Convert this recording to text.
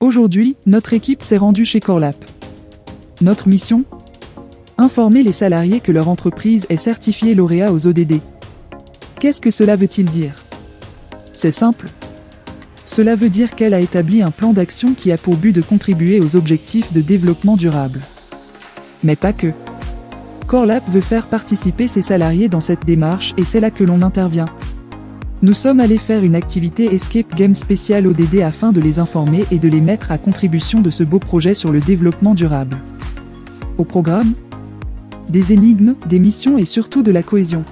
Aujourd'hui, notre équipe s'est rendue chez Corlap. Notre mission? Informer les salariés que leur entreprise est certifiée lauréat aux ODD. Qu'est-ce que cela veut-il dire? C'est simple. Cela veut dire qu'elle a établi un plan d'action qui a pour but de contribuer aux objectifs de développement durable. Mais pas que. Corlap veut faire participer ses salariés dans cette démarche et c'est là que l'on intervient. Nous sommes allés faire une activité Escape Game spéciale ODD afin de les informer et de les mettre à contribution de ce beau projet sur le développement durable. Au programme Des énigmes, des missions et surtout de la cohésion.